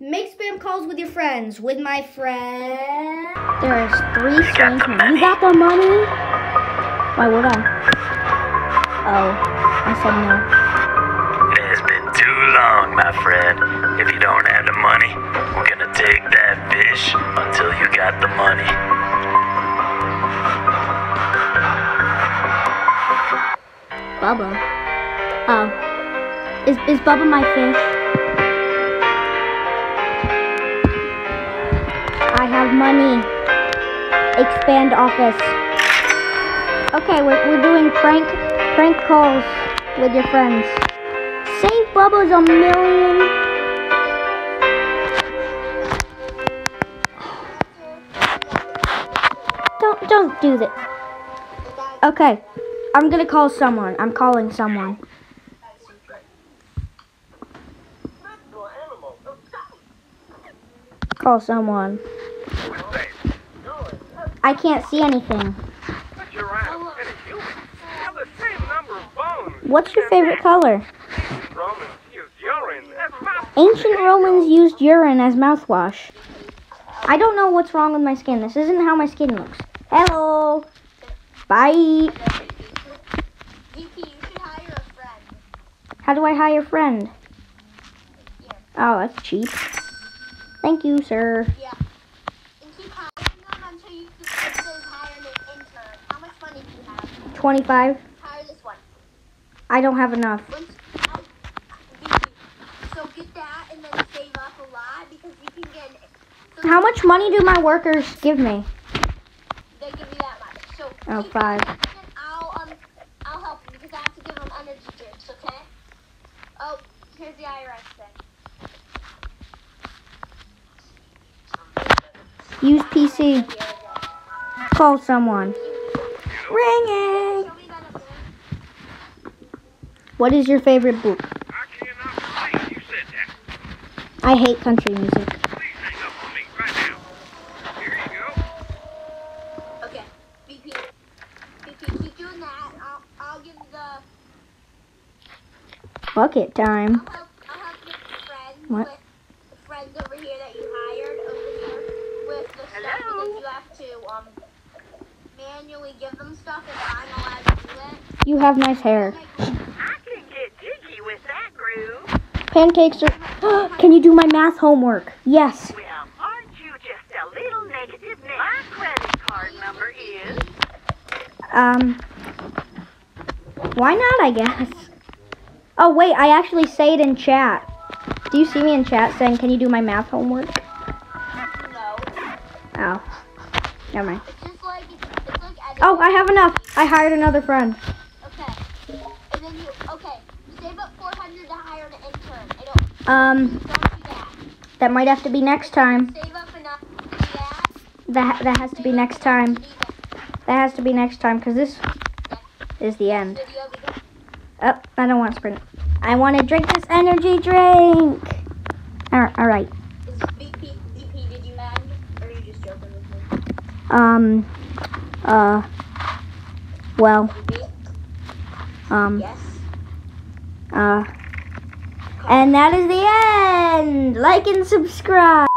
Make spam calls with your friends. With my friend. There's three strange men. You got the money? Why would I? Oh, I said no. It has been too long, my friend. If you don't have the money, we're gonna take that fish until you got the money. Bubba. Oh. Is, is Bubba my fish? I have money. Expand office. Okay, we're, we're doing prank prank calls with your friends. Save Bubba's a million. Don't don't do that. Okay. I'm gonna call someone. I'm calling someone. Call someone. I can't see anything. What's your favorite color? Ancient Romans used urine as mouthwash. I don't know what's wrong with my skin. This isn't how my skin looks. Hello. Bye. VP, you should hire a friend. How do I hire a friend? Oh, that's cheap. Thank you, sir. Yeah. And keep hiring them until you it says hire an intern. How much money do you have? 25. Hire this one. I don't have enough. Once, I'll, VP, so get that and then save up a lot because you can get. So How much money do my workers give me? They give you that much. So. Oh, five. I'll um I'll help you because I have to give them energy drinks. Okay. Oh, here's the IRS thing. Use PC. Here we go. Call someone. Ringing. Show me that up there. What is your favorite book? I you. I hate country music. Please hang up on me right now. Here you go. Okay, VP. VP, keep doing that. I'll, I'll give the. Bucket time. I'll help. I'll help your friends What? with the friends over that you hired over um, manually give them stuff and I'm allowed to do it. You have nice hair. I can get jiggy with that groove. Pancakes are. Can you do my math homework? Yes. Well, aren't you just a little negative? Now? My credit card number is. Um. Why not, I guess? Oh, wait, I actually say it in chat. Do you see me in chat saying, can you do my math homework? No, Oh. Never mind. it's just like it's, it's like editing. Oh, I have enough. I hired another friend. Okay, and then you okay. Save up 400 to hire an intern. I don't Um, don't do that. that might have to be next time. Save up enough that. That that has to be next time. That has to be next time because this is the end. Oh, I don't want sprint. I want to drink this energy drink. All right, all right. Is VP, VP, did you mad? Or are you just joking with me? Um, uh, well, um, Yes. uh, and that is the end. Like and subscribe.